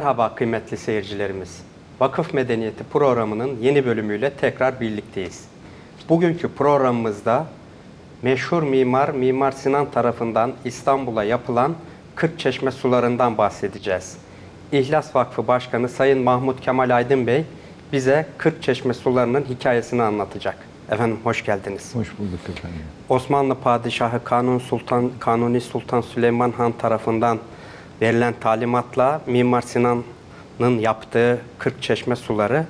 Merhaba kıymetli seyircilerimiz. Vakıf Medeniyeti programının yeni bölümüyle tekrar birlikteyiz. Bugünkü programımızda meşhur mimar Mimar Sinan tarafından İstanbul'a yapılan 40 çeşme sularından bahsedeceğiz. İhlas Vakfı Başkanı Sayın Mahmut Kemal Aydın Bey bize 40 çeşme sularının hikayesini anlatacak. Efendim hoş geldiniz. Hoş bulduk efendim. Osmanlı Padişahı Kanun Sultan Kanuni Sultan Süleyman Han tarafından verilen talimatla Mimar Sinan'ın yaptığı 40 çeşme suları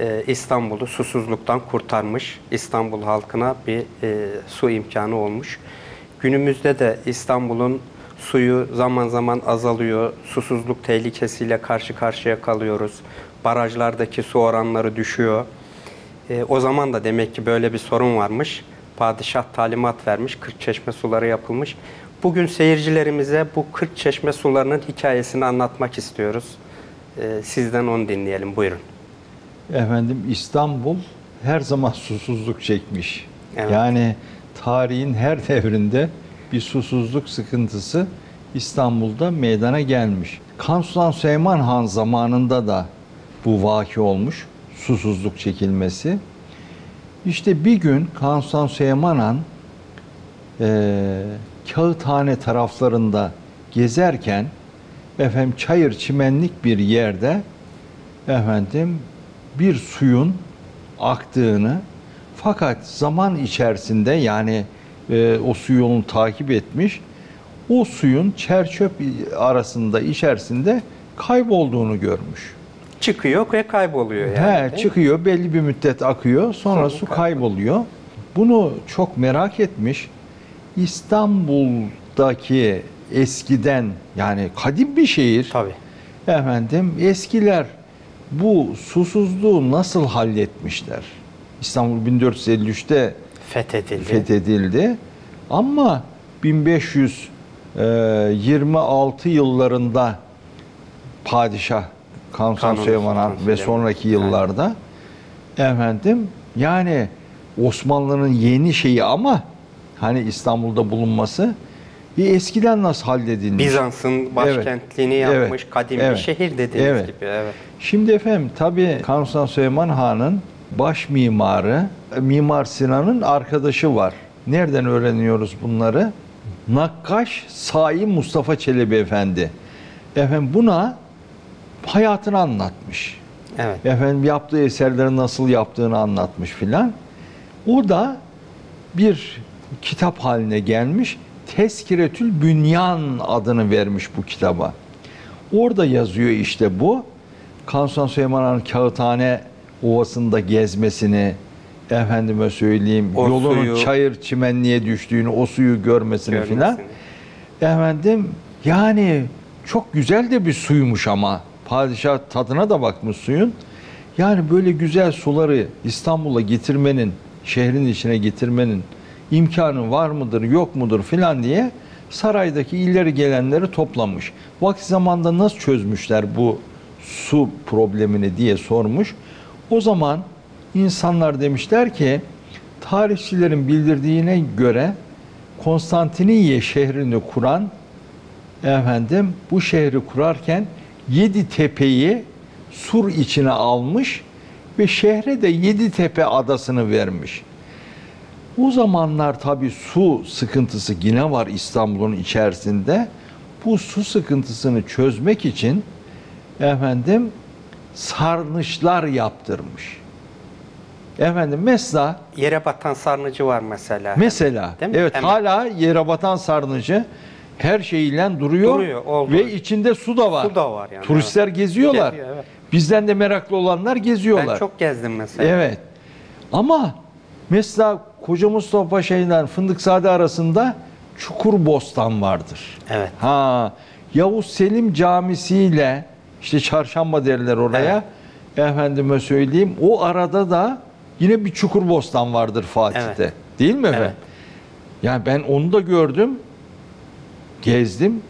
e, İstanbul'u susuzluktan kurtarmış. İstanbul halkına bir e, su imkanı olmuş. Günümüzde de İstanbul'un suyu zaman zaman azalıyor. Susuzluk tehlikesiyle karşı karşıya kalıyoruz. Barajlardaki su oranları düşüyor. E, o zaman da demek ki böyle bir sorun varmış. Padişah talimat vermiş, 40 çeşme suları yapılmış. Bugün seyircilerimize bu 40 çeşme sularının hikayesini anlatmak istiyoruz. E, sizden onu dinleyelim, buyurun. Efendim İstanbul her zaman susuzluk çekmiş. Evet. Yani tarihin her devrinde bir susuzluk sıkıntısı İstanbul'da meydana gelmiş. Kanuni Süleyman Han zamanında da bu vaki olmuş. Susuzluk çekilmesi. İşte bir gün Kanuni Süleyman Han eee Kağıthane taraflarında gezerken efendim çayır çimenlik bir yerde efendim bir suyun aktığını fakat zaman içerisinde yani e, o su yolunu takip etmiş o suyun çerçöp arasında içerisinde kaybolduğunu görmüş. Çıkıyor ve kayboluyor yani. He, çıkıyor belli bir müddet akıyor sonra Sonra su kayboluyor. Bunu çok merak etmiş. İstanbul'daki eskiden yani kadim bir şehir. Tabii. Efendim eskiler bu susuzluğu nasıl halletmişler? İstanbul 1453'te Fethedildi. fethedildi. Ama 1526 yıllarında padişah Kanuni Süleyman Sultan ve sonraki yıllarda efendim yani Osmanlı'nın yeni şeyi ama hani İstanbul'da bulunması bir eskiden nasıl halledilmiş? Bizans'ın başkentliğini Evet. yapmış Evet. kadim Evet. bir şehir dediğiniz Evet. gibi. Evet. Şimdi efendim tabii Kanuni Sultan Süleyman Han'ın baş mimarı Mimar Sinan'ın arkadaşı var. Nereden öğreniyoruz bunları? Nakkaş Sai Mustafa Çelebi Efendi. Efendim buna hayatını anlatmış. Evet. Efendim yaptığı eserleri nasıl yaptığını anlatmış filan. O da bir kitap haline gelmiş. Teskiretül Bünyan adını vermiş bu kitaba. Orada yazıyor işte bu. Kanuni Süleyman Han'ın Kağıthane Ovası'nda gezmesini, efendime söyleyeyim, O yolunun suyu- çayır çimenliğe düştüğünü, o suyu görmesini filan. Görmesini. Efendim yani çok güzel de bir suymuş ama. Padişah tadına da bakmış suyun. Yani böyle güzel suları İstanbul'a getirmenin, şehrin içine getirmenin imkanı var mıdır, yok mudur filan diye saraydaki ileri gelenleri toplamış. Vakti zamanda nasıl çözmüşler bu su problemini diye sormuş. O zaman insanlar demişler ki tarihçilerin bildirdiğine göre Konstantiniye şehrini kuran efendim bu şehri kurarken yedi tepeyi sur içine almış ve şehre de yedi tepe adasını vermiş. O zamanlar tabi su sıkıntısı yine var İstanbul'un içerisinde. Bu su sıkıntısını çözmek için efendim sarnıçlar yaptırmış. Efendim mesela Yere batan sarnıcı var mesela. Mesela Değil mi? evet Hemen. hala yere batan sarnıcı her şeyiyle duruyor, Duruyor, oldu. ve içinde su da var. Su da var yani, Turistler geziyorlar. Geziyor, evet. Bizden de meraklı olanlar geziyorlar. Ben çok gezdim mesela. Evet. Ama mesela Koca Mustafa Paşa ile Fındıkzade arasında Çukur Bostan vardır. Evet. Ha, Yavuz Selim Camisi ile işte çarşamba derler oraya. Efendime söyleyeyim o arada da yine bir Çukur Bostan vardır Fatih'te. Evet. Değil mi efendim? Evet. Yani ben onu da gördüm. Gezdim.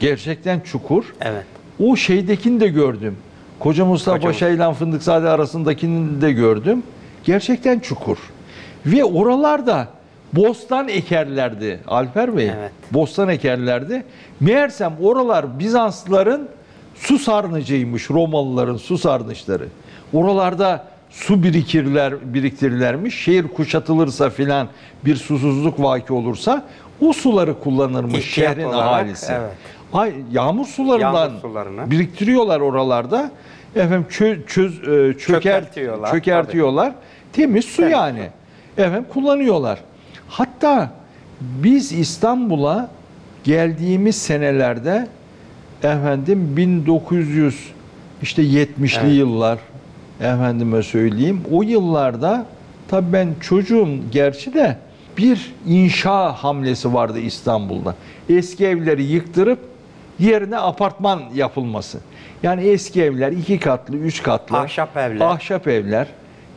Gerçekten çukur. Evet. O şeydekini de gördüm. Koca Mustafa Koca Paşa ile Fındıkzade arasındakini de gördüm. Gerçekten çukur. Ve oralarda bostan ekerlerdi Alper Bey. Evet. Bostan ekerlerdi. Meğersem oralar Bizanslıların su sarnıcıymış Romalıların su sarnıçları. Oralarda su birikirler, biriktirirlermiş. Şehir kuşatılırsa filan bir susuzluk vaki olursa o suları kullanırmış İhtiyat şehrin olarak, ahalisi. evet. Ay, yağmur sularından Yağmur sularını. biriktiriyorlar oralarda. Efendim çö, çöz, e, çöker, Çökertiyorlar, çökertiyorlar. Temiz su Temiz yani. Efendim kullanıyorlar. Hatta biz İstanbul'a geldiğimiz senelerde efendim 1900 işte 70'li Evet. yıllar efendime söyleyeyim. O yıllarda tabii ben çocuğum gerçi de bir inşa hamlesi vardı İstanbul'da. Eski evleri yıktırıp yerine apartman yapılması. Yani eski evler iki katlı, üç katlı. Ahşap evler. Ahşap evler.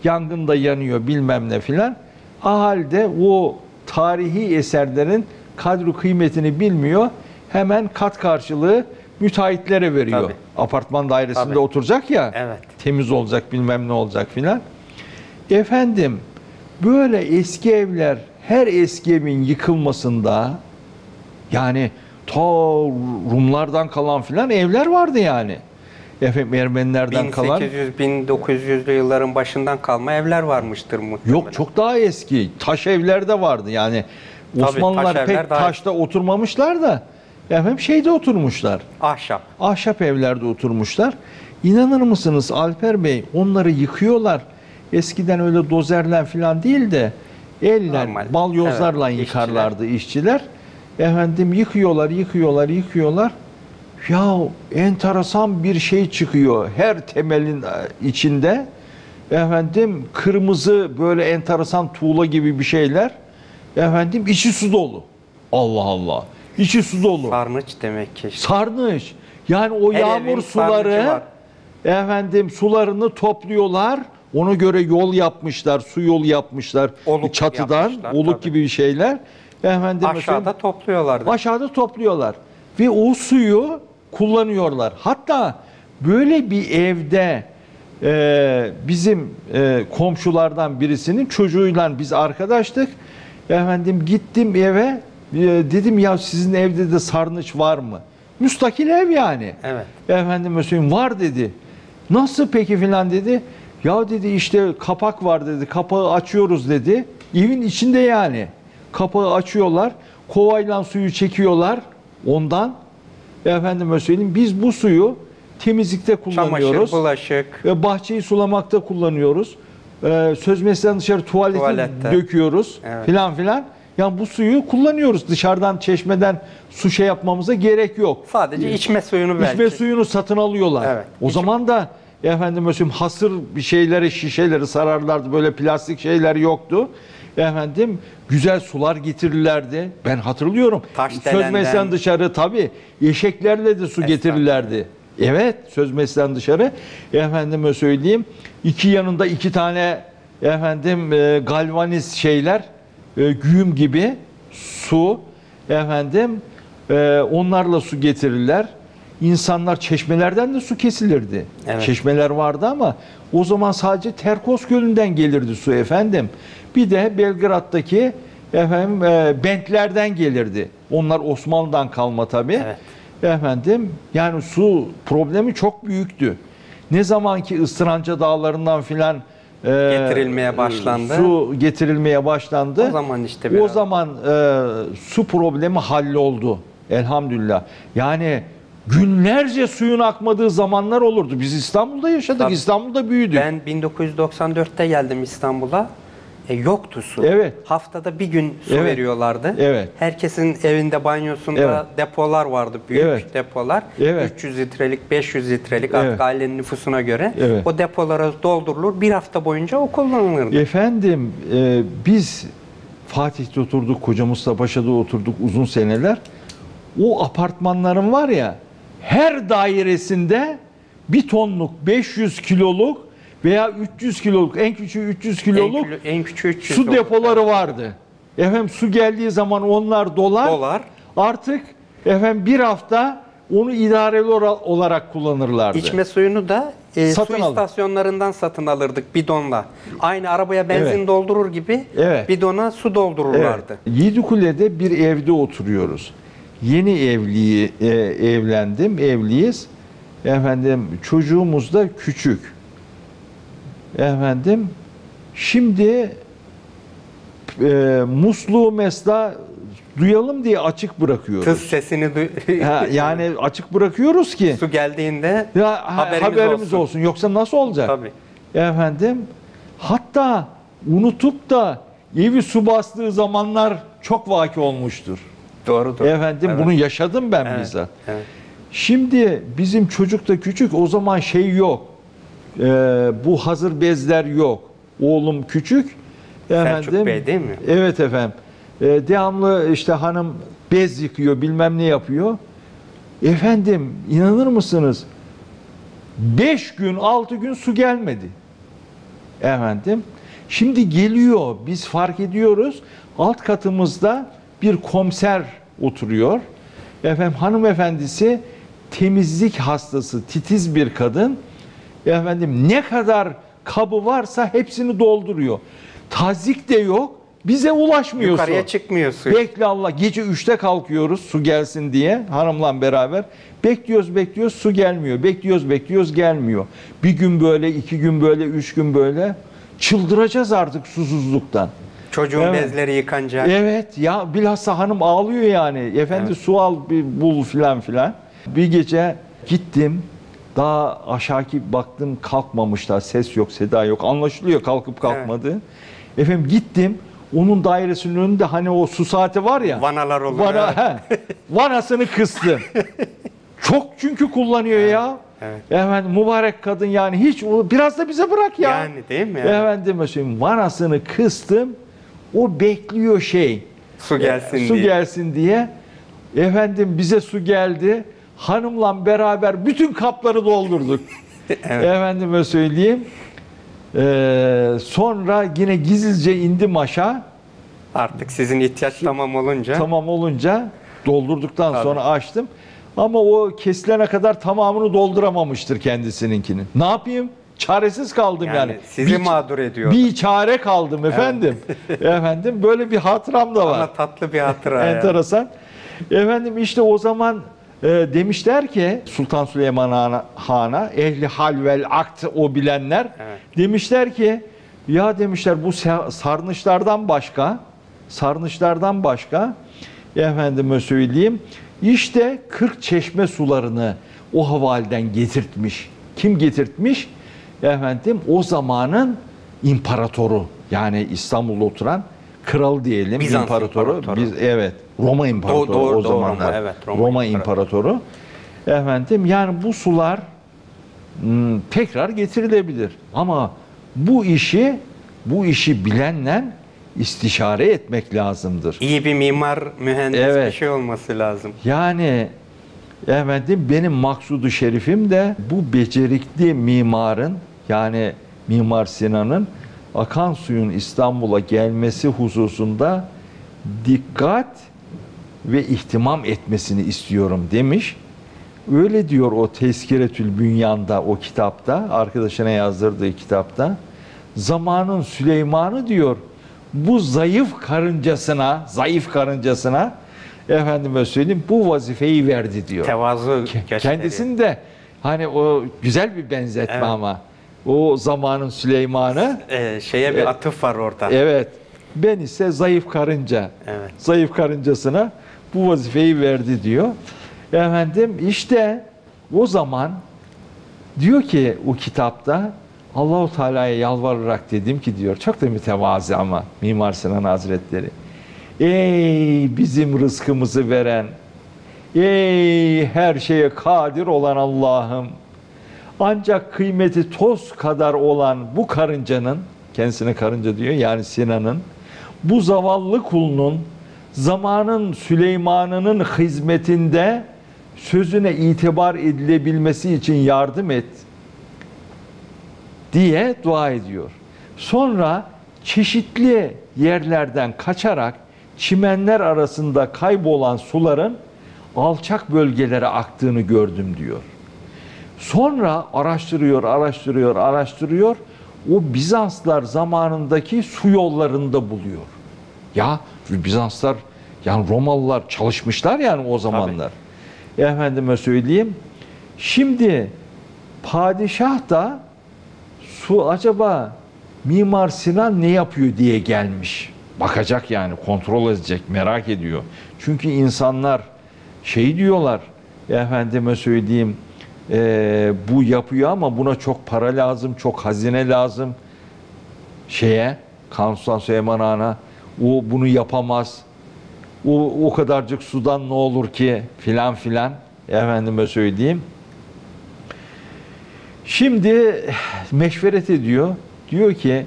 Yangında yanıyor bilmem ne filan. Ahal de o tarihi eserlerin kadru kıymetini bilmiyor. Hemen kat karşılığı müteahhitlere veriyor. Tabii. Apartman dairesinde Tabii. oturacak ya. Evet. Temiz olacak bilmem ne olacak filan. Efendim böyle eski evler her eski evin yıkılmasında yani ta Rumlardan kalan filan evler vardı yani. Efendim Ermenilerden kalan 1800-1900'lü yılların başından kalma evler varmıştır muhtemelen. Yok çok daha eski. Taş evler de vardı. Yani Tabii, Osmanlılar taş pek daha taşta oturmamışlar da efendim şeyde oturmuşlar. Ahşap. Ahşap evlerde oturmuşlar. İnanır mısınız Alper Bey onları yıkıyorlar. Eskiden öyle dozerle falan değil de eller, Normal. balyozlarla Evet, yıkarlardı işçiler. Efendim yıkıyorlar, yıkıyorlar, yıkıyorlar. Ya enteresan bir şey çıkıyor her temelin e, içinde. Efendim kırmızı böyle enteresan tuğla gibi bir şeyler. Efendim içi su dolu. Allah Allah. İçi su dolu. Sarnıç demek ki. işte. Sarnıç. Yani o Her yağmur sarnıcı suları var. efendim sularını topluyorlar. Ona göre yol yapmışlar, su yolu yapmışlar. Oluk çatıdan, yapmışlar, oluk tabii. gibi bir şeyler. Efendim Aşağıda topluyorlardı. aşağıda topluyorlar ve o suyu kullanıyorlar. Hatta böyle bir evde e, bizim e, komşulardan birisinin çocuğuyla biz arkadaştık. Efendim gittim eve dedim ya sizin evde de sarnıç var mı? Müstakil ev yani. Evet. Efendim söyleyeyim var dedi. Nasıl peki filan dedi. Ya dedi işte kapak var dedi. Kapağı açıyoruz dedi. Evin içinde yani. Kapağı açıyorlar. Kovayla suyu çekiyorlar ondan. Efendim söyleyeyim biz bu suyu temizlikte kullanıyoruz. Çamaşır, bulaşık. E, bahçeyi sulamakta kullanıyoruz. E, söz mesela dışarı tuvalete, Tuvalette. döküyoruz Evet. filan filan. Yani bu suyu kullanıyoruz. Dışarıdan çeşmeden su şey yapmamıza gerek yok. Sadece içme suyunu belki. İçme suyunu satın alıyorlar. Evet. O zaman da efendim söyleyeyim hasır bir şeyleri, şişeleri sararlardı. Böyle plastik şeyler yoktu. Efendim güzel sular getirirlerdi. Ben hatırlıyorum. Taş Söz mesleğin dışarı tabii eşeklerle de su getirirlerdi. Evet, söz mesleğin dışarı. Efendime söyleyeyim, iki yanında iki tane efendim e, galvaniz şeyler, e, güğüm gibi su efendim e, onlarla su getirirler. İnsanlar çeşmelerden de su kesilirdi. Evet. Çeşmeler vardı ama o zaman sadece Terkos Gölü'nden gelirdi su efendim. Bir de Belgrad'daki efendim e, bentlerden gelirdi. Onlar Osmanlı'dan kalma tabii. Evet. Efendim yani su problemi çok büyüktü. Ne zamanki Istıranca dağlarından filan Getirilmeye başlandı. Su getirilmeye başlandı. O zaman işte o biraz- zaman e, su problemi halloldu. Elhamdülillah. Yani günlerce suyun akmadığı zamanlar olurdu. Biz İstanbul'da yaşadık. Tabii. İstanbul'da büyüdük. Ben 1994'te geldim İstanbul'a. E, yoktu su. Evet. Haftada bir gün su Evet. veriyorlardı. Evet. Herkesin evinde banyosunda depolar vardı. Büyük Evet. depolar. Evet. 300 litrelik, 500 litrelik Evet. artık ailenin nüfusuna göre. Evet. O depolara doldurulur. Bir hafta boyunca o kullanılırdı. Efendim e, biz Fatih'te oturduk, Koca Mustafa Paşa'da oturduk uzun seneler. O apartmanların var ya her dairesinde bir tonluk 500 kiloluk veya 300 kiloluk en küçüğü 300 en, kiloluk kilo- en küçüğü 300 su depoları vardı. Efendim su geldiği zaman onlar dolar. Dolar. Artık efendim bir hafta onu idareli olarak kullanırlardı. İçme suyunu da e, su Satın alın. istasyonlarından satın alırdık bidonla. Aynı arabaya benzin Evet. doldurur gibi Evet. bidona su doldururlardı. Evet. Yedikule'de bir evde oturuyoruz. Yeni evli e, evlendim, evliyiz. Efendim çocuğumuz da küçük. Efendim şimdi e, musluğu mesela duyalım diye açık bırakıyoruz. Tız sesini duy- Ha, yani açık bırakıyoruz ki su geldiğinde ya, ha- haberimiz, haberimiz, olsun. olsun. Yoksa nasıl olacak? Tabii. Efendim hatta unutup da evi su bastığı zamanlar çok vaki olmuştur. Doğrudur. Efendim Evet. bunu yaşadım ben Evet, bizzat. evet. Şimdi bizim çocuk da küçük o zaman şey yok. Ee, bu hazır bezler yok. Oğlum küçük. Selçuk Bey değil mi? Evet efendim. Ee, devamlı işte hanım bez yıkıyor bilmem ne yapıyor. Efendim inanır mısınız? 5 gün 6 gün su gelmedi. Efendim. Şimdi geliyor. Biz fark ediyoruz. Alt katımızda bir komiser oturuyor. Efendim hanımefendisi temizlik hastası, titiz bir kadın. Efendim ne kadar kabı varsa hepsini dolduruyor. Tazik de yok. Bize ulaşmıyor Yukarıya su. çıkmıyor su. Bekle Allah. Gece 3'te kalkıyoruz su gelsin diye hanımla beraber. Bekliyoruz bekliyoruz su gelmiyor. Bekliyoruz bekliyoruz gelmiyor. Bir gün böyle, iki gün böyle, üç gün böyle. Çıldıracağız artık susuzluktan. Çocuğun Evet. bezleri yıkanacak. Evet ya bilhassa hanım ağlıyor yani. Efendi Evet. su al bir bul filan filan. Bir gece gittim. Daha aşağıki baktım kalkmamışlar. Ses yok, seda yok. Anlaşılıyor kalkıp kalkmadı. Efendim gittim. Onun dairesinin önünde hani o su saati var ya. Vanalar olur. Vana, evet. he, vanasını kıstım. Çok çünkü kullanıyor ya. evet. Efendim mübarek kadın yani hiç biraz da bize bırak ya. Yani değil mi? Efendim söyleyeyim vanasını kıstım. O bekliyor şey. Su gelsin su diye. gelsin diye. Efendim bize su geldi. Hanımla beraber bütün kapları doldurduk. Evet. Efendime söyleyeyim. Ee, sonra yine gizlice indim aşağı. Artık sizin ihtiyaç tamam olunca Tamam olunca doldurduktan Tabii. sonra açtım. Ama o kesilene kadar tamamını dolduramamıştır kendisininkini. Ne yapayım? Çaresiz kaldım yani. yani, sizi bir, mağdur ediyor. bir çare kaldım efendim. efendim böyle bir hatıram da var. Ama tatlı bir hatıra. Enteresan. Efendim işte o zaman e, demişler ki Sultan Süleyman Han'a, Han'a ehli hal vel akt o bilenler Evet. demişler ki ya demişler bu sa- sarnıçlardan başka sarnıçlardan başka efendime söyleyeyim işte 40 çeşme sularını o havalden getirtmiş. Kim getirtmiş? Efendim o zamanın imparatoru yani İstanbul'da oturan kral diyelim Bizans imparatoru. imparatoru. Biz evet Roma imparatoru doğru, o doğru zamanlar. Roma, evet, Roma, Roma imparatoru. Efendim yani bu sular hmm, tekrar getirilebilir. Ama bu işi bu işi bilenle istişare etmek lazımdır. İyi bir mimar, mühendis Evet. bir şey olması lazım. Yani efendim benim maksudu şerifim de bu becerikli mimarın yani Mimar Sinan'ın akan suyun İstanbul'a gelmesi hususunda dikkat ve ihtimam etmesini istiyorum demiş. Öyle diyor o Tezkiretül Bünyan'da o kitapta, arkadaşına yazdırdığı kitapta. Zamanın Süleyman'ı diyor bu zayıf karıncasına, zayıf karıncasına efendime söyleyeyim bu vazifeyi verdi diyor. Tevazu gösteriyor. Kendisini de hani o güzel bir benzetme Evet. ama o zamanın Süleyman'ı Ee, şeye bir Evet. atıf var orada. evet ben ise zayıf karınca Evet. zayıf karıncasına bu vazifeyi verdi diyor. Efendim işte o zaman diyor ki o kitapta Allahu Teala'ya yalvararak dedim ki diyor çok da mütevazi ama Mimar Sinan Hazretleri. Ey bizim rızkımızı veren, ey her şeye kadir olan Allah'ım. Ancak kıymeti toz kadar olan bu karıncanın, kendisine karınca diyor yani Sinan'ın, bu zavallı kulunun zamanın Süleyman'ının hizmetinde sözüne itibar edilebilmesi için yardım et diye dua ediyor. Sonra çeşitli yerlerden kaçarak çimenler arasında kaybolan suların alçak bölgelere aktığını gördüm diyor. Sonra araştırıyor, araştırıyor, araştırıyor. O Bizanslar zamanındaki su yollarında buluyor. Ya Bizanslar yani Romalılar çalışmışlar yani o zamanlar. Efendime söyleyeyim. Şimdi padişah da su acaba Mimar Sinan ne yapıyor diye gelmiş. Bakacak yani kontrol edecek merak ediyor. Çünkü insanlar şey diyorlar efendime söyleyeyim eee, bu yapıyor ama buna çok para lazım, çok hazine lazım şeye Kanuni Süleyman Han'a o bunu yapamaz. O, o kadarcık sudan ne olur ki filan filan efendime söyleyeyim. Şimdi meşveret ediyor. Diyor ki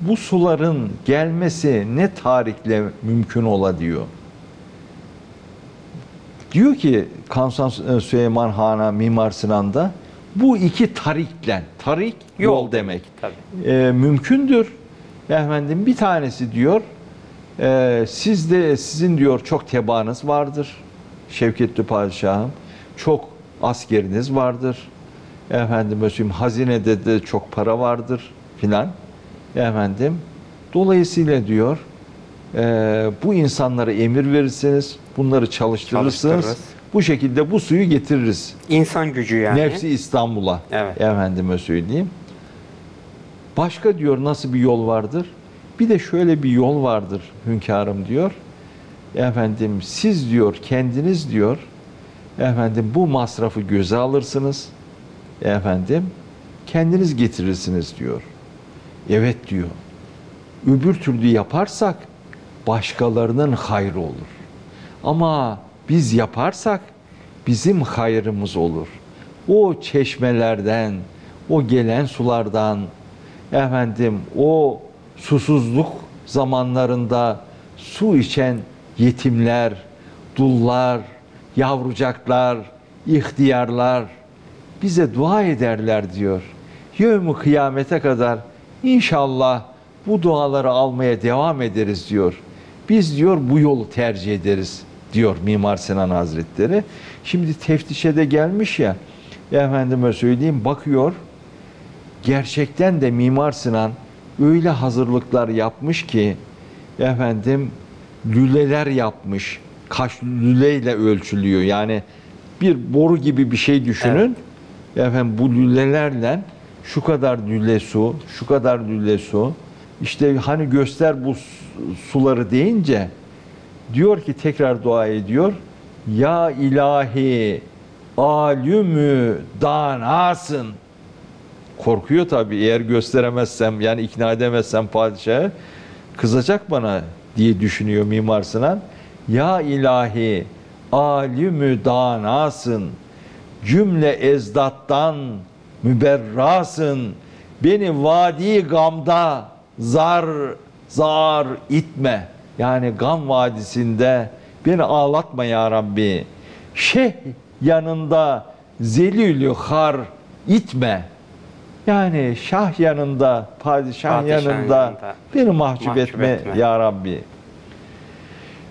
bu suların gelmesi ne tarihle mümkün ola diyor. Diyor ki Kanuni Süleyman Han'a Mimar Sinan'da bu iki tarikle, tarik yol, Yol demek. Tabii. E, mümkündür. Efendim bir tanesi diyor e, sizde sizin diyor çok tebaanız vardır. Şevketli padişahım. Çok askeriniz vardır. Efendim söyleyeyim hazinede de çok para vardır filan. Efendim dolayısıyla diyor e, bu insanlara emir verirseniz bunları çalıştırırsınız. Bu şekilde bu suyu getiririz. İnsan gücü yani. Nefsi İstanbul'a. Evet. Efendime söyleyeyim. Başka diyor nasıl bir yol vardır? Bir de şöyle bir yol vardır hünkârım diyor. Efendim siz diyor kendiniz diyor efendim bu masrafı göze alırsınız. Efendim kendiniz getirirsiniz diyor. Evet diyor. Öbür türlü yaparsak başkalarının hayrı olur. Ama biz yaparsak bizim hayrımız olur. O çeşmelerden, o gelen sulardan, efendim o susuzluk zamanlarında su içen yetimler, dullar, yavrucaklar, ihtiyarlar bize dua ederler diyor. Yevmi kıyamete kadar inşallah bu duaları almaya devam ederiz diyor. Biz diyor bu yolu tercih ederiz diyor Mimar Sinan Hazretleri. Şimdi teftişe de gelmiş ya efendime söyleyeyim bakıyor gerçekten de Mimar Sinan öyle hazırlıklar yapmış ki efendim lüleler yapmış. Kaç lüleyle ölçülüyor. Yani bir boru gibi bir şey düşünün. Efendim bu lülelerle şu kadar lüle su, şu kadar lüle su. İşte hani göster bu su- suları deyince diyor ki tekrar dua ediyor. Ya ilahi alümü danasın. Korkuyor tabii eğer gösteremezsem yani ikna edemezsem padişahı kızacak bana diye düşünüyor Mimar Sinan. Ya ilahi alimü danasın cümle ezdattan müberrasın. Beni vadi gamda zar zar itme. Yani gam vadisinde beni ağlatma ya Rabbi. Şeyh yanında zelülü har itme yani şah yanında, padişah yanında, yanında beni mahcup, mahcup etme, etme. ya Rabbi.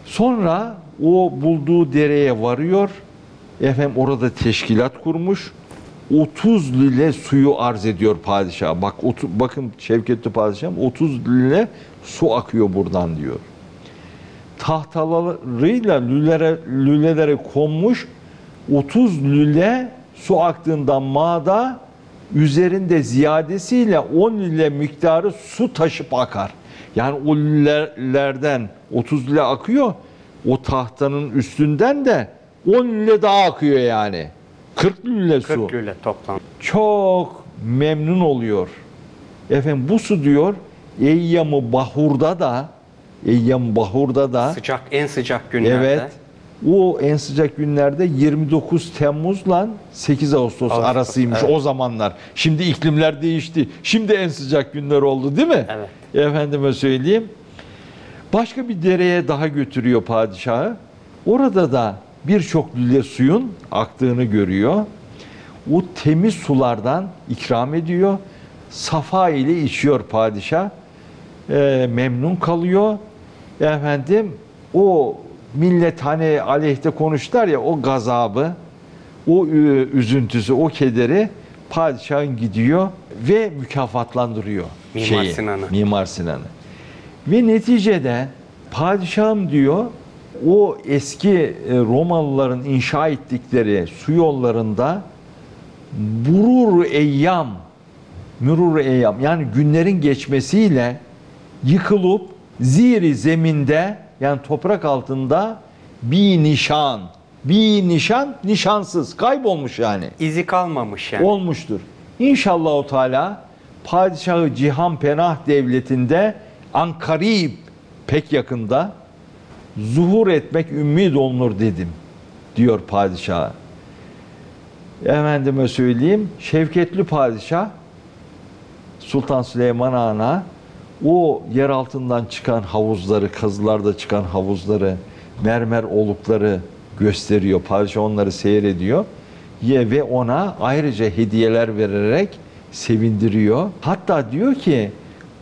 Sonra o bulduğu dereye varıyor. Efendim orada teşkilat kurmuş. 30 lile suyu arz ediyor padişah. Bak otu- bakın Şevketli padişahım 30 lile su akıyor buradan diyor. Tahtalarıyla lülere, lülelere konmuş 30 lüle su aktığından mağda üzerinde ziyadesiyle 10 lüle miktarı su taşıp akar. Yani o lülelerden 30 lüle akıyor. O tahtanın üstünden de 10 lüle daha akıyor yani. 40 lüle su 40 lüle toplam. çok memnun oluyor. Efendim bu su diyor Eyyam-ı Bahur'da da Eyyam-ı Bahur'da da Sıcak en sıcak günlerde. evet o en sıcak günlerde 29 Temmuz'la 8 Ağustos, Ağustos, arasıymış evet. o zamanlar. Şimdi iklimler değişti. Şimdi en sıcak günler oldu değil mi? Evet. Efendime söyleyeyim. Başka bir dereye daha götürüyor padişahı. Orada da birçok lüle suyun aktığını görüyor. O temiz sulardan ikram ediyor. Safa ile içiyor padişah. Ee, memnun kalıyor. Efendim o millet hani aleyhte konuştular ya o gazabı, o ü- üzüntüsü, o kederi padişahın gidiyor ve mükafatlandırıyor. Mimar Sinan'ı. Mimar Sinan'ı. Ve neticede padişahım diyor o eski e, Romalıların inşa ettikleri su yollarında burur eyyam mürur eyyam yani günlerin geçmesiyle yıkılıp ziri zeminde yani toprak altında bir nişan bir nişan nişansız kaybolmuş yani İzi kalmamış yani. olmuştur. İnşallah o Teala padişahı Cihan Penah devletinde Ankarib pek yakında zuhur etmek ümid olunur dedim diyor padişah. Efendime söyleyeyim Şevketli padişah Sultan Süleyman Han'a o yer altından çıkan havuzları, kazılarda çıkan havuzları, mermer olukları gösteriyor. Padişah onları seyrediyor. Ye ve ona ayrıca hediyeler vererek sevindiriyor. Hatta diyor ki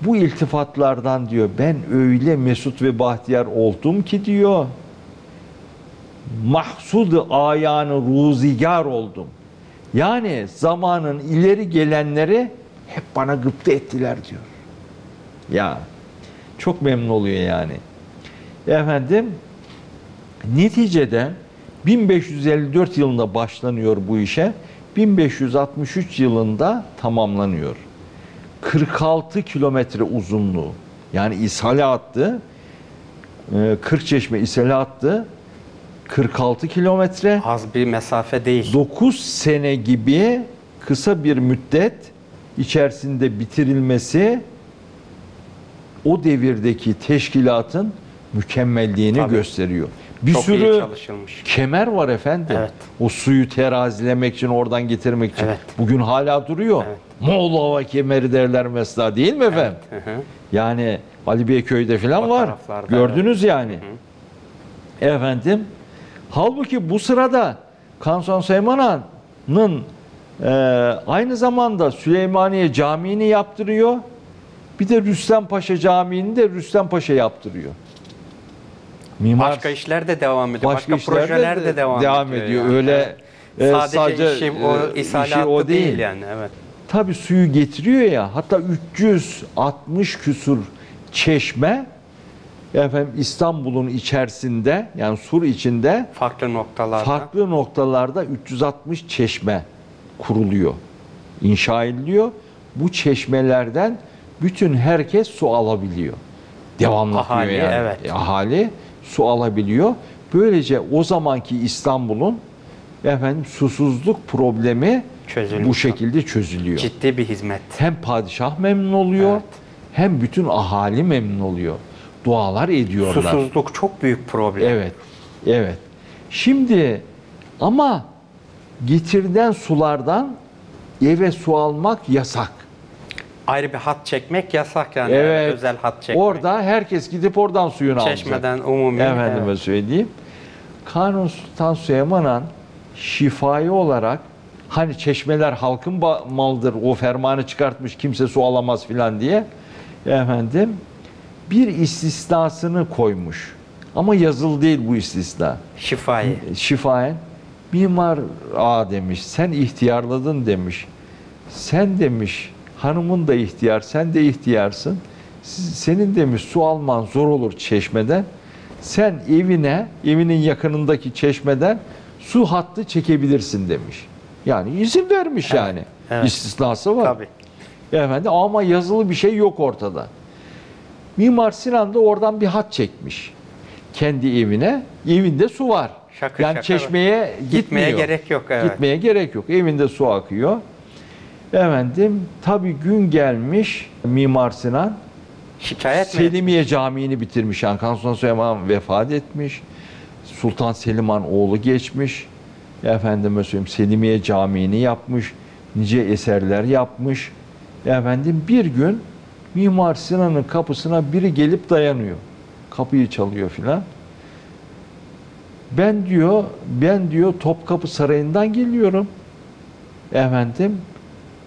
bu iltifatlardan diyor ben öyle mesut ve bahtiyar oldum ki diyor mahsud ayanı ruzigar oldum. Yani zamanın ileri gelenleri hep bana gıpta ettiler diyor. Ya çok memnun oluyor yani. Efendim neticede 1554 yılında başlanıyor bu işe. 1563 yılında tamamlanıyor. 46 kilometre uzunluğu. Yani ishale attı. Ee, Kırkçeşme ishale attı. 46 kilometre. Az bir mesafe değil. 9 sene gibi kısa bir müddet içerisinde bitirilmesi o devirdeki teşkilatın mükemmelliğini Tabii. gösteriyor. Bir Çok sürü kemer var efendim. Evet. O suyu terazilemek için, oradan getirmek için. Evet. Bugün hala duruyor. Evet. Moğolova kemeri derler mesela değil mi efendim? Hı hı. Yani Ali Beyköy'de falan O var. Gördünüz yani. Efendim. Halbuki bu sırada Kanson Süleyman Han'ın e, aynı zamanda Süleymaniye Camii'ni yaptırıyor. Bir de Rüstem Paşa Camii'ni de Rüstem Paşa yaptırıyor. Mimar Başka işler de devam ediyor. Başka Başka, işler de projeler de, devam, devam ediyor. ediyor. yani. Öyle, Evet. e, sadece, sadece, işi e, o işi o değil. değil. yani. Evet. tabi suyu getiriyor ya hatta 360 küsur çeşme efendim İstanbul'un içerisinde yani sur içinde Farklı noktalarda. farklı noktalarda 360 çeşme kuruluyor. inşa ediliyor. Bu çeşmelerden bütün herkes su alabiliyor. Devamlı akıyor Ahali, yani. evet. E, Ahali su alabiliyor. Böylece o zamanki İstanbul'un efendim susuzluk problemi Çözülmüş. bu şekilde çözülüyor. Ciddi bir hizmet. Hem padişah memnun oluyor Evet. hem bütün ahali memnun oluyor. Dualar ediyorlar. Susuzluk çok büyük problem. Evet. Evet. Şimdi ama getirilen sulardan eve su almak yasak. Ayrı bir hat çekmek yasak yani. Evet. Özel hat çekmek. Orada herkes gidip oradan suyunu alacak. Çeşmeden umumi. Efendime evet. söyleyeyim. Kanun Sultan Süleyman Han şifai olarak hani çeşmeler halkın malıdır o fermanı çıkartmış kimse su alamaz filan diye efendim bir istisnasını koymuş. Ama yazılı değil bu istisna. Şifayı. Şifaen mimar a demiş sen ihtiyarladın demiş. Sen demiş hanımın da ihtiyar sen de ihtiyarsın. Senin demiş su alman zor olur çeşmeden. Sen evine evinin yakınındaki çeşmeden su hattı çekebilirsin demiş. Yani izin vermiş Evet, yani. evet. İstisnası var. Tabii. Efendim ama yazılı bir şey yok ortada. Mimar Sinan da oradan bir hat çekmiş. Kendi evine. Evinde su var. Şakır yani şakır. çeşmeye Gitmeye gitmiyor. gerek yok. Evet. Gitmeye gerek yok. Evinde su akıyor. Efendim tabi gün gelmiş Mimar Sinan Şikayet mi? Selimiye Camii'ni bitirmiş. Yani Kanuni Sultan Süleyman vefat etmiş. Sultan Selim Han oğlu geçmiş. Efendime söyleyeyim Selimiye Camii'ni yapmış. Nice eserler yapmış. Efendim bir gün Mimar Sinan'ın kapısına biri gelip dayanıyor. Kapıyı çalıyor filan. Ben diyor, ben diyor Topkapı Sarayı'ndan geliyorum. Efendim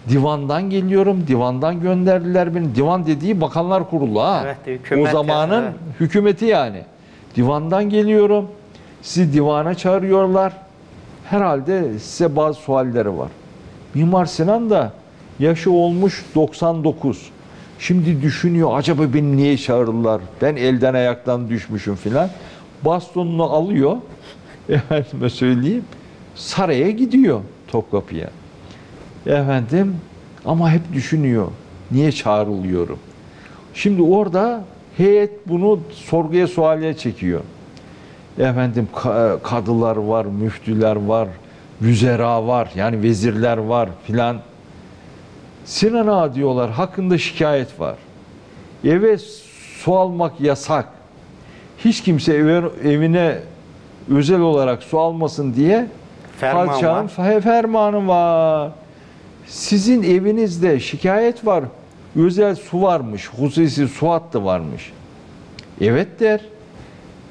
divandan geliyorum. Divandan gönderdiler beni. Divan dediği bakanlar kurulu ha. Evet, hükümet o zamanın yani, hükümeti yani. Divandan geliyorum. Sizi divana çağırıyorlar. Herhalde size bazı sualleri var. Mimar Sinan da yaşı olmuş 99. Şimdi düşünüyor acaba beni niye çağırırlar? Ben elden ayaktan düşmüşüm filan. Bastonunu alıyor. Efendime söyleyeyim. Saraya gidiyor Topkapı'ya. Efendim ama hep düşünüyor. Niye çağrılıyorum? Şimdi orada heyet bunu sorguya sualiye çekiyor. Efendim ka- kadılar var, müftüler var, vüzera var, yani vezirler var filan. Sinan Ağa diyorlar hakkında şikayet var. Eve su almak yasak. Hiç kimse eve, evine özel olarak su almasın diye Ferman padişahın var. fe- fermanı var. Sizin evinizde şikayet var. Özel su varmış, hususi su hattı varmış. Evet der.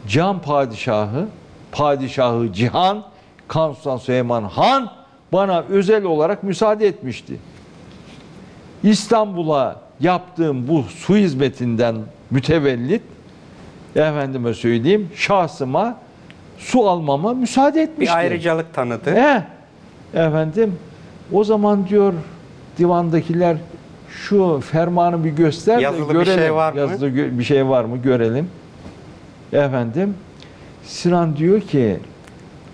Can padişahı, padişahı cihan, Kanuni Süleyman Han bana özel olarak müsaade etmişti. İstanbul'a yaptığım bu su hizmetinden mütevellit efendime söyleyeyim şahsıma su almama müsaade etmişti. Bir ayrıcalık tanıdı. He, efendim o zaman diyor divandakiler şu fermanı bir göster de Yazılı bir görelim. şey var mı? Yazılı bir şey var mı görelim. Efendim Sinan diyor ki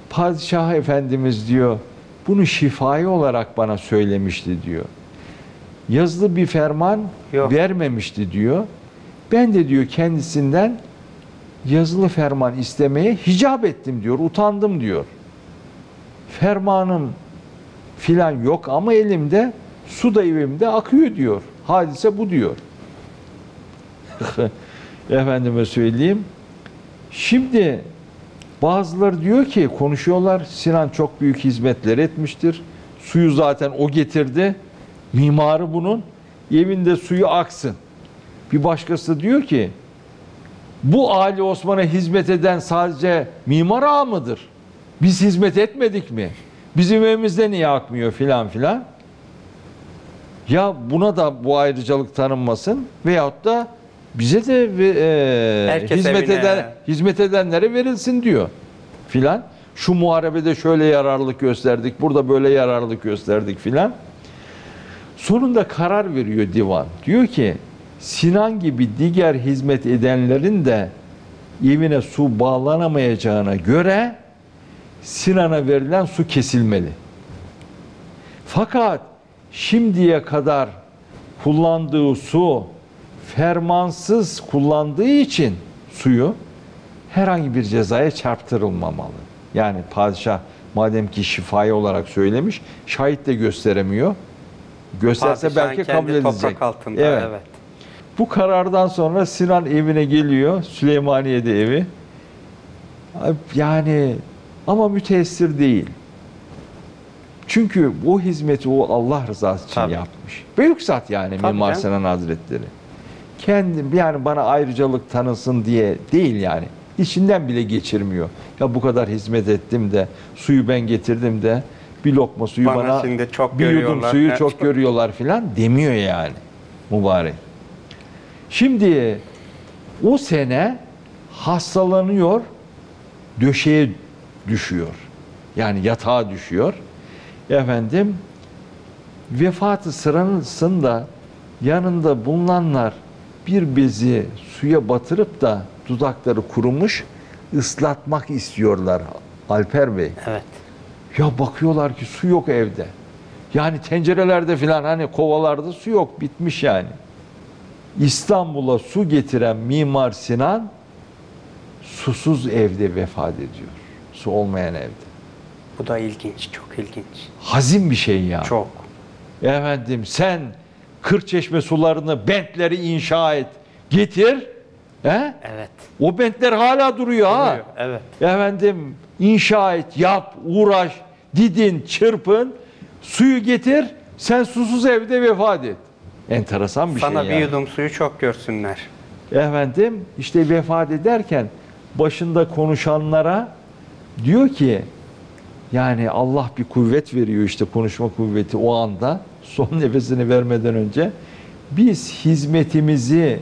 Padişah Efendimiz diyor bunu şifai olarak bana söylemişti diyor. Yazılı bir ferman Yok. vermemişti diyor. Ben de diyor kendisinden yazılı ferman istemeye hicap ettim diyor. Utandım diyor. Fermanım filan yok ama elimde su da evimde akıyor diyor. Hadise bu diyor. Efendime söyleyeyim. Şimdi bazıları diyor ki konuşuyorlar Sinan çok büyük hizmetler etmiştir. Suyu zaten o getirdi. Mimarı bunun. Evinde suyu aksın. Bir başkası diyor ki bu Ali Osman'a hizmet eden sadece mimar ağa mıdır? Biz hizmet etmedik mi? Bizim evimizde niye akmıyor filan filan? Ya buna da bu ayrıcalık tanınmasın veyahut da bize de e, Herkes hizmet evine. eden hizmet edenlere verilsin diyor filan. Şu muharebede şöyle yararlılık gösterdik, burada böyle yararlılık gösterdik filan. Sonunda karar veriyor divan. Diyor ki Sinan gibi diğer hizmet edenlerin de evine su bağlanamayacağına göre Sinan'a verilen su kesilmeli. Fakat şimdiye kadar kullandığı su fermansız kullandığı için suyu herhangi bir cezaya çarptırılmamalı. Yani padişah madem ki şifai olarak söylemiş, şahit de gösteremiyor. Gösterse Padişahın belki kendi kabul edecek. toprak altında. Evet. Evet. Bu karardan sonra Sinan evine geliyor. Süleymaniye'de evi. Yani ama müteessir değil. Çünkü o hizmeti o Allah rızası için Tabii. yapmış. Büyük zat yani Tabii Mimar. Sinan Hazretleri. Kendim yani bana ayrıcalık tanısın diye değil yani. İçinden bile geçirmiyor. Ya bu kadar hizmet ettim de suyu ben getirdim de bir lokma suyu Bana bana, şimdi çok bir yudum suyu Evet. çok görüyorlar filan demiyor yani mübarek. Şimdi o sene hastalanıyor, döşeye düşüyor. Yani yatağa düşüyor. Efendim vefatı sırasında yanında bulunanlar bir bezi suya batırıp da dudakları kurumuş ıslatmak istiyorlar Alper Bey. Evet. Ya bakıyorlar ki su yok evde. Yani tencerelerde filan hani kovalarda su yok bitmiş yani. İstanbul'a su getiren Mimar Sinan susuz evde vefat ediyor. Su olmayan evde. Bu da ilginç. Çok ilginç. Hazin bir şey ya. Çok. Efendim sen Kırçeşme sularını, bentleri inşa et. Getir. He? Evet. O bentler hala duruyor ha. Duruyor, Evet. Efendim inşa et, yap, uğraş, didin, çırpın, suyu getir, sen susuz evde vefat et. Enteresan bir Sana şey bir yani. yudum suyu çok görsünler. Efendim işte vefat ederken başında konuşanlara diyor ki yani Allah bir kuvvet veriyor işte konuşma kuvveti o anda son nefesini vermeden önce biz hizmetimizi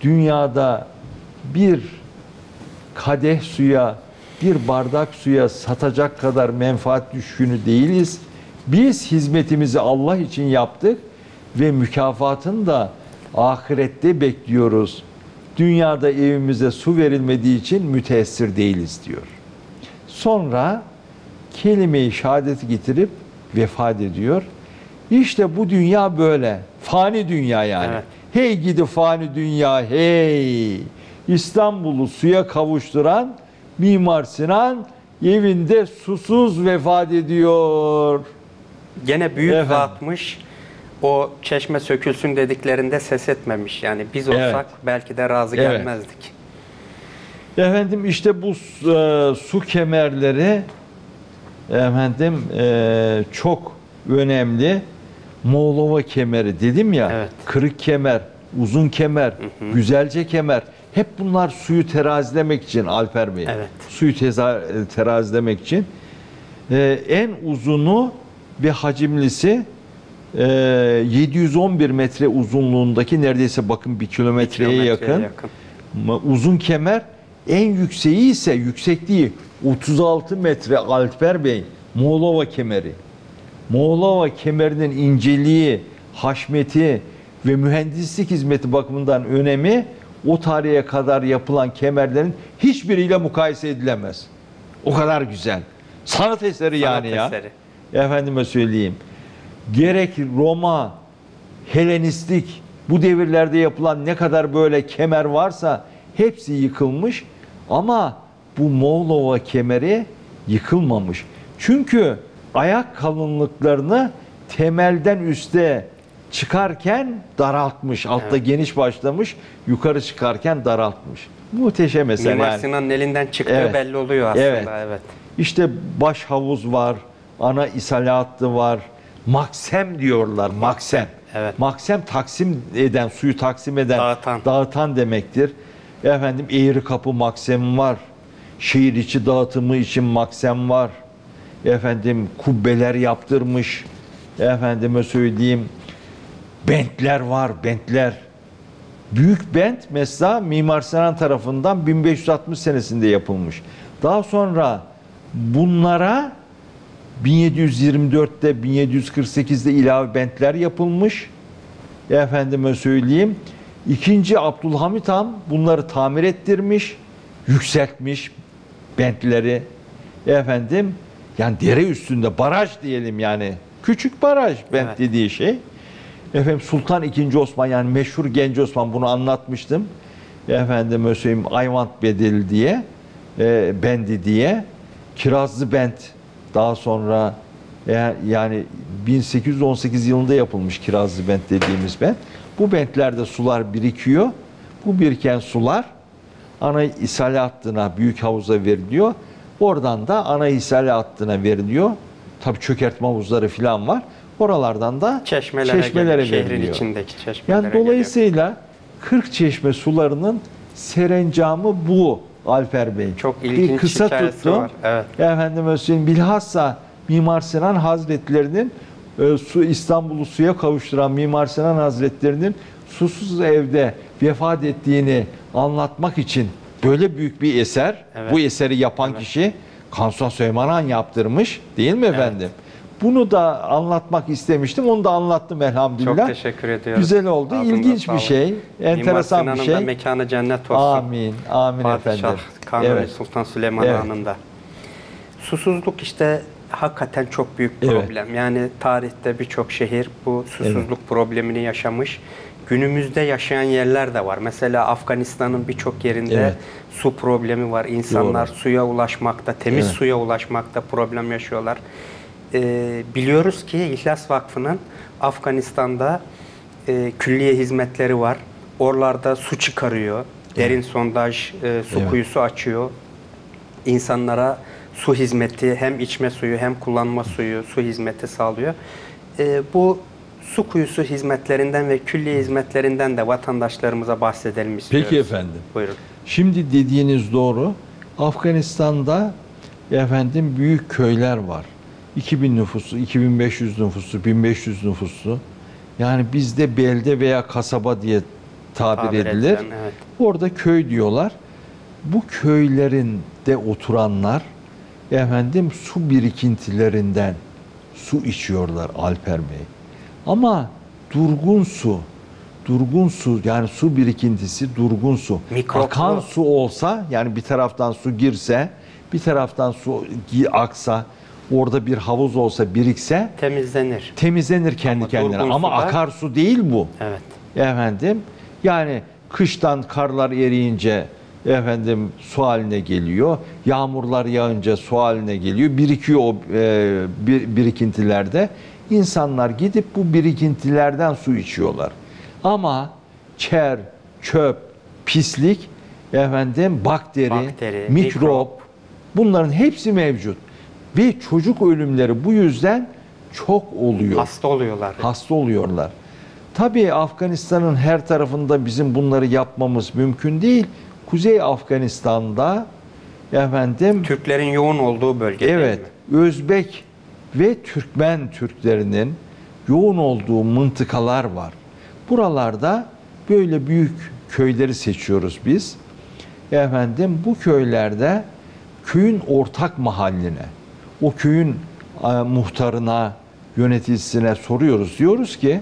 dünyada bir kadeh suya bir bardak suya satacak kadar menfaat düşkünü değiliz. Biz hizmetimizi Allah için yaptık ve mükafatını da ahirette bekliyoruz. Dünyada evimize su verilmediği için müteessir değiliz diyor. Sonra kelime-i şehadeti getirip vefat ediyor. İşte bu dünya böyle. Fani dünya yani. Evet. Hey gidi fani dünya hey. İstanbul'u suya kavuşturan Mimar Sinan evinde susuz vefat ediyor. Gene büyük Efendim. vaatmış. O çeşme sökülsün dediklerinde ses etmemiş. Yani biz Evet. olsak belki de razı Evet. gelmezdik. Efendim işte bu e, su kemerleri efendim e, çok önemli. Moğlova kemeri dedim ya. Evet. Kırık kemer, uzun kemer, güzelce kemer. Hep bunlar suyu terazilemek için Alper Bey. Evet. Suyu teza- terazilemek için. E, en uzunu ve hacimlisi e, 711 metre uzunluğundaki neredeyse bakın bir kilometreye, Kilometreye yakın. yakın. Uzun kemer en yükseği ise yüksekliği 36 metre Alper Bey Moğlova kemeri. Moğlova kemerinin inceliği, haşmeti ve mühendislik hizmeti bakımından önemi o tarihe kadar yapılan kemerlerin hiçbiriyle mukayese edilemez. O kadar güzel. Sanat eseri Sanat yani ya. eseri. Efendime söyleyeyim. Gerek Roma, Helenistik bu devirlerde yapılan ne kadar böyle kemer varsa hepsi yıkılmış ama bu Moğlova kemeri yıkılmamış. Çünkü ayak kalınlıklarını temelden üste çıkarken daraltmış. Altta Evet. geniş başlamış, yukarı çıkarken daraltmış. Muhteşem eser Mimar yani. Sinan'ın elinden çıktığı Evet. belli oluyor aslında. Evet. Evet. İşte baş havuz var, ana ishale hattı var. Maksem diyorlar, maksem. evet. Maksem taksim eden, suyu taksim eden, Dağıtan. dağıtan demektir. Efendim eğri kapı maksem var. Şehir içi dağıtımı için maksem var. Efendim kubbeler yaptırmış. Efendime söyleyeyim bentler var, bentler. Büyük bent mesela Mimar Sinan tarafından 1560 senesinde yapılmış. Daha sonra bunlara 1724'te 1748'de ilave bentler yapılmış. Efendime söyleyeyim. İkinci Abdülhamit Han bunları tamir ettirmiş, yükseltmiş bentleri. Efendim yani dere üstünde baraj diyelim yani. Küçük baraj bent Evet. dediği şey. Efendim Sultan II. Osman yani meşhur Genç Osman bunu anlatmıştım. Efendim söyleyeyim Ayvant Bedeli diye, e, Bendi diye. Kirazlı Bent daha sonra e, yani 1818 yılında yapılmış Kirazlı Bent dediğimiz bent. Bu bentlerde sular birikiyor. Bu biriken sular ana ishale hattına, büyük havuza veriliyor. Oradan da ana ishale hattına veriliyor. Tabii çökertme havuzları falan var. Oralardan da Çeşmelere, çeşmelere geliyor, şehrin veriliyor. içindeki çeşmelere Yani dolayısıyla 40 çeşme sularının serencamı bu Alper Bey. Çok ilginç Bir kısa tuttum. var, evet. Efendim söyleyeyim bilhassa Mimar Sinan Hazretlerinin e, su İstanbul'u suya kavuşturan Mimar Sinan Hazretlerinin susuz evde vefat ettiğini anlatmak için böyle büyük bir eser. Evet. Bu eseri yapan Evet. kişi Kansuan Süleyman Han yaptırmış değil mi efendim? Bunu da anlatmak istemiştim. Onu da anlattım elhamdülillah. Çok teşekkür ediyoruz. Güzel oldu. Ağzınıza İlginç bir şey. Enteresan Mimar bir şey. mekanı cennet olsun. Amin. Amin Padişah efendim. Kanuni Evet. Sultan Süleyman Evet. Han'ın da. Susuzluk işte hakikaten çok büyük Evet. problem. Yani tarihte birçok şehir bu susuzluk problemini yaşamış. Günümüzde yaşayan yerler de var. Mesela Afganistan'ın birçok yerinde Evet. su problemi var. İnsanlar Doğru. suya ulaşmakta, temiz Evet. suya ulaşmakta problem yaşıyorlar. Ee, biliyoruz ki İhlas Vakfı'nın Afganistan'da e, külliye hizmetleri var. Oralarda su çıkarıyor. Derin sondaj, e, su Evet. kuyusu açıyor. İnsanlara su hizmeti hem içme suyu hem kullanma suyu su hizmeti sağlıyor. E, bu su kuyusu hizmetlerinden ve külliye hizmetlerinden de vatandaşlarımıza bahsedelim istiyoruz. Peki efendim. Buyurun. Şimdi dediğiniz doğru. Afganistan'da efendim büyük köyler var. 2000 nüfusu, 2500 nüfusu, 1500 nüfusu. Yani bizde belde veya kasaba diye tabir, Tabir edilir. edilen, evet. Orada köy diyorlar. Bu köylerinde oturanlar efendim su birikintilerinden su içiyorlar Alper Bey. Ama durgun su, durgun su yani su birikintisi durgun su. Mikroplu. Akan su olsa yani bir taraftan su girse, bir taraftan su aksa orada bir havuz olsa birikse Temizlenir. temizlenir kendi Ama kendine. Ama suda- akarsu değil bu. Evet. Efendim yani kıştan karlar eriyince efendim su haline geliyor. Yağmurlar yağınca su haline geliyor. Birikiyor o e, bir, birikintilerde. İnsanlar gidip bu birikintilerden su içiyorlar. Ama çer, çöp, pislik, efendim bakteri, Bakteri, mikrop, mikrop. bunların hepsi mevcut. Ve çocuk ölümleri bu yüzden çok oluyor Hasta oluyorlar. hasta oluyorlar. Tabii Afganistan'ın her tarafında bizim bunları yapmamız mümkün değil. Kuzey Afganistan'da efendim Türklerin yoğun olduğu bölge evet? Özbek ve Türkmen Türklerinin yoğun olduğu mıntıkalar var. Buralarda böyle büyük köyleri seçiyoruz biz. Efendim bu köylerde köyün ortak mahalline, o köyün e, muhtarına, yöneticisine soruyoruz. Diyoruz ki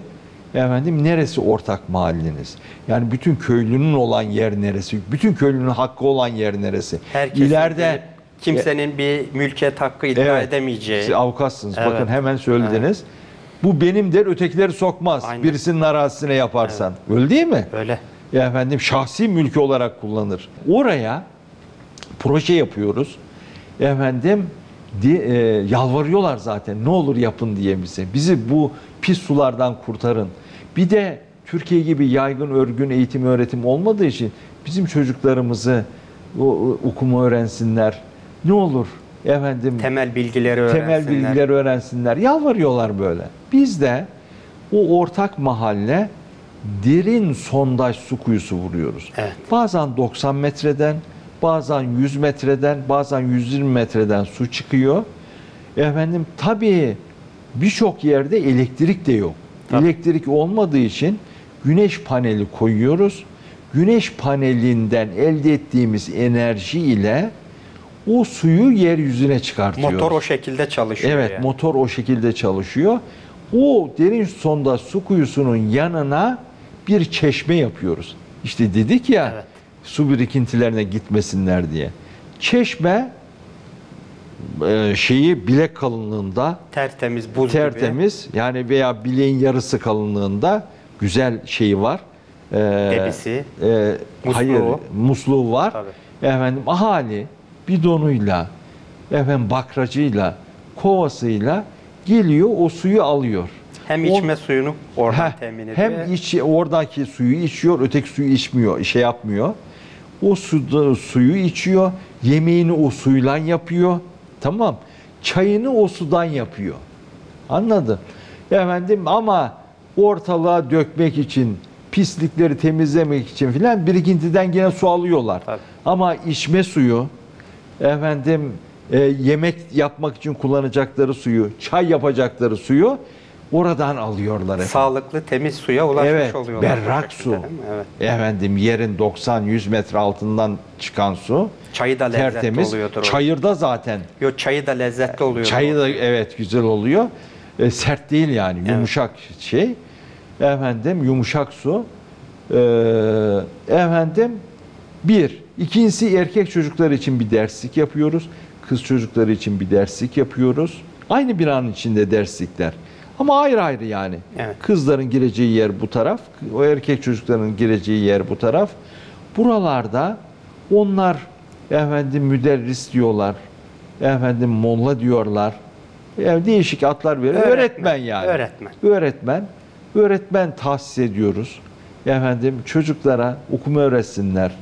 efendim neresi ortak mahalleniz? Yani bütün köylünün olan yer neresi? Bütün köylünün hakkı olan yer neresi? Herkesin İleride gelip kimsenin bir mülkiyet hakkı iddia edemeyeceği. siz avukatsınız. Evet. Bakın hemen söylediniz. Bu benim der, ötekileri sokmaz. Aynen. Birisinin arazisine yaparsan. Öyle değil mi? Öyle. Ya efendim şahsi mülkü olarak kullanır. Oraya proje yapıyoruz. Efendim di- e, yalvarıyorlar zaten. Ne olur yapın diye bize. Bizi bu pis sulardan kurtarın. Bir de Türkiye gibi yaygın örgün eğitim öğretim olmadığı için bizim çocuklarımızı o, o- okuma öğrensinler. Ne olur efendim Temel bilgileri öğrensinler. temel bilgileri öğrensinler. Yalvarıyorlar böyle. Biz de o ortak mahalle derin sondaj su kuyusu vuruyoruz. Evet. Bazen 90 metreden, bazen 100 metreden, bazen 120 metreden su çıkıyor. Efendim tabii birçok yerde elektrik de yok. Tabii. Elektrik olmadığı için güneş paneli koyuyoruz. Güneş panelinden elde ettiğimiz enerji ile o suyu yeryüzüne çıkartıyoruz. Motor o şekilde çalışıyor. Evet, yani. motor o şekilde çalışıyor. O derin sonda su kuyusunun yanına bir çeşme yapıyoruz. İşte dedik ya Evet. Su birikintilerine gitmesinler diye. Çeşme e, şeyi bilek kalınlığında Tertemiz, buz gibi. tertemiz yani veya bileğin yarısı kalınlığında güzel şeyi var. E, Debisi. e, Musluğu. Hayır, musluğu var. Tabii. Efendim ahali bidonuyla, efendim bakracıyla, kovasıyla geliyor o suyu alıyor. Hem O- içme suyunu oradan Heh, temin ediyor. hem iç, oradaki suyu içiyor, öteki suyu içmiyor, şey yapmıyor. O suda, suyu içiyor, yemeğini o suyla yapıyor. Tamam. Çayını o sudan yapıyor. Anladın? Efendim ama ortalığa dökmek için, pislikleri temizlemek için filan birikintiden gene su alıyorlar. Tabii. Ama içme suyu, efendim e, yemek yapmak için kullanacakları suyu, çay yapacakları suyu oradan alıyorlar efendim. Sağlıklı, temiz suya ulaşmış Evet, oluyorlar. berrak su. Evet. Efendim yerin 90-100 metre altından çıkan su. Çayı da lezzetli tertemiz. oluyordur. Çayırda zaten. Yo, çayı da lezzetli oluyor. Çayı da evet güzel oluyor. E, sert değil yani yumuşak şey. Efendim yumuşak su. Ee, efendim bir. İkincisi erkek çocuklar için bir derslik yapıyoruz. Kız çocukları için bir derslik yapıyoruz. Aynı binanın içinde derslikler. Ama ayrı ayrı yani. Evet. Kızların gireceği yer bu taraf. O erkek çocukların gireceği yer bu taraf. Buralarda onlar efendim müderris diyorlar. Efendim molla diyorlar. Yani değişik adlar veriyor. Öğretmen, Öğretmen, yani. öğretmen. Öğretmen. Öğretmen tahsis ediyoruz. Efendim çocuklara okuma öğretsinler.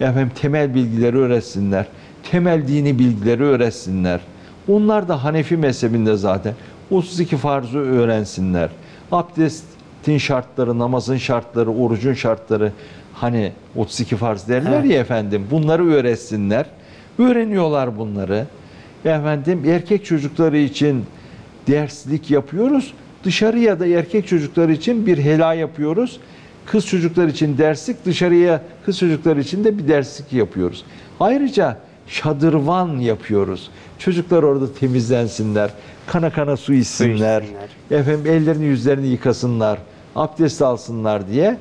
Efendim temel bilgileri öğretsinler. Temel dini bilgileri öğretsinler. Onlar da Hanefi mezhebinde zaten 32 farzı öğrensinler. Abdestin şartları, namazın şartları, orucun şartları hani 32 farz derler Evet. ya efendim. Bunları öğretsinler. Öğreniyorlar bunları. Efendim erkek çocukları için derslik yapıyoruz. Dışarıya da erkek çocuklar için bir hela yapıyoruz. Kız çocuklar için derslik, dışarıya kız çocuklar için de bir derslik yapıyoruz. Ayrıca şadırvan yapıyoruz. Çocuklar orada temizlensinler, kana kana su içsinler, içsinler. efendim ellerini yüzlerini yıkasınlar, abdest alsınlar diye.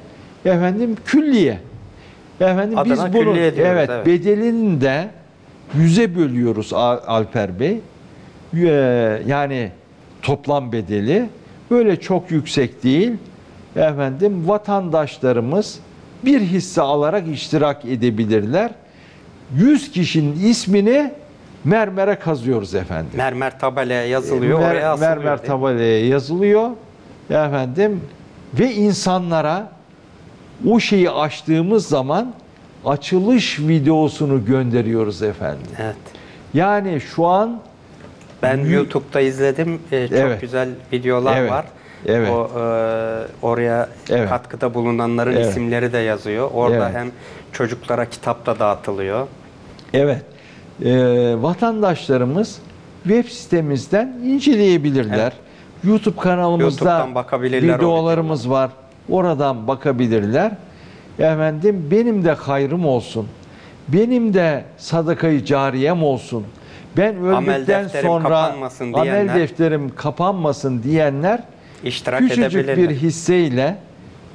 Efendim külliye. Efendim Adına biz bunu diyoruz, evet, evet. bedelini de yüze bölüyoruz Al- Alper Bey. e, yani toplam bedeli böyle çok yüksek değil. Efendim vatandaşlarımız bir hisse alarak iştirak edebilirler. 100 kişinin ismini mermere kazıyoruz efendim. Mermer tabelaya yazılıyor, Mer- oraya asılıyor. mermer değil tabelaya yazılıyor. Efendim ve insanlara o şeyi açtığımız zaman açılış videosunu gönderiyoruz efendim. Evet. Yani şu an Ben YouTube'da izledim. Ee, çok Evet. güzel videolar Evet. var. Evet. O e, oraya Evet. katkıda bulunanların Evet. isimleri de yazıyor. Orada Evet. hem çocuklara kitap da dağıtılıyor. evet e, vatandaşlarımız web sitemizden inceleyebilirler. YouTube kanalımızda videolarımız var. Oradan bakabilirler. Efendim benim de hayrım olsun. Benim de sadakayı cariyem olsun. Ben Amel öldükten defterim sonra amel diyenler- defterim kapanmasın diyenler İştirak küçücük edebilirler. bir hisseyle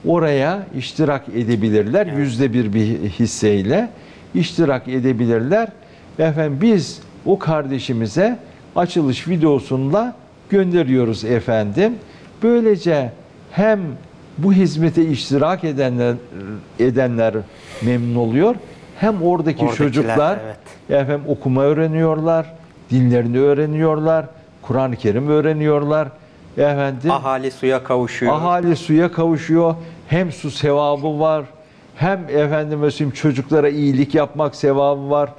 oraya iştirak edebilirler. Evet. Yüzde bir bir hisseyle iştirak edebilirler. Efendim biz o kardeşimize açılış videosunda gönderiyoruz efendim. Böylece hem bu hizmete iştirak edenler edenler memnun oluyor. Hem oradaki Oradakiler, çocuklar evet. efendim okuma öğreniyorlar, dinlerini öğreniyorlar, Kur'an-ı Kerim öğreniyorlar. Efendim Ahali suya kavuşuyor. Ahali suya kavuşuyor. Hem su sevabı var. Hem efendim mesela çocuklara iyilik yapmak sevabı var.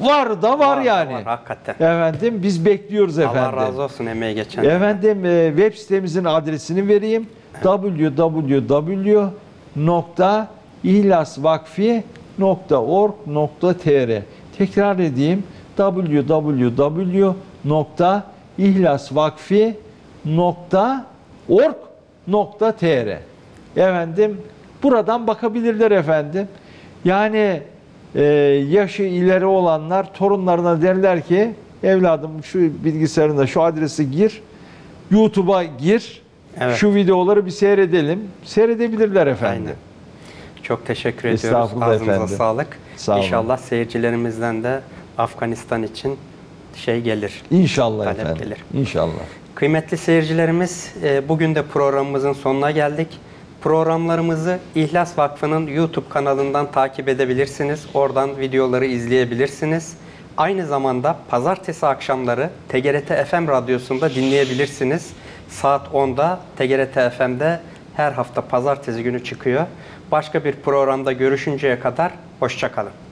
Var da var, Var da yani. var, hakikaten. Efendim biz bekliyoruz efendim. Allah razı olsun emeği geçen. Efendim e, web sitemizin adresini vereyim. www.ihlasvakfi.org.tr Tekrar edeyim. www.ihlasvakfi.org.tr Efendim buradan bakabilirler efendim. Yani e, yaşı ileri olanlar torunlarına derler ki evladım şu bilgisayarında şu adresi gir. YouTube'a gir. Evet. Şu videoları bir seyredelim. Seyredebilirler efendim. Aynen. Çok teşekkür ediyoruz. Ağzınıza efendim. sağlık. Sağ olun. İnşallah seyircilerimizden de Afganistan için şey gelir. İnşallah Talep efendim. gelir. İnşallah. Kıymetli seyircilerimiz, e, bugün de programımızın sonuna geldik. Programlarımızı İhlas Vakfı'nın YouTube kanalından takip edebilirsiniz. Oradan videoları izleyebilirsiniz. Aynı zamanda pazartesi akşamları TGRT FM radyosunda dinleyebilirsiniz. Saat 10'da TGRT FM'de her hafta pazartesi günü çıkıyor. Başka bir programda görüşünceye kadar hoşçakalın.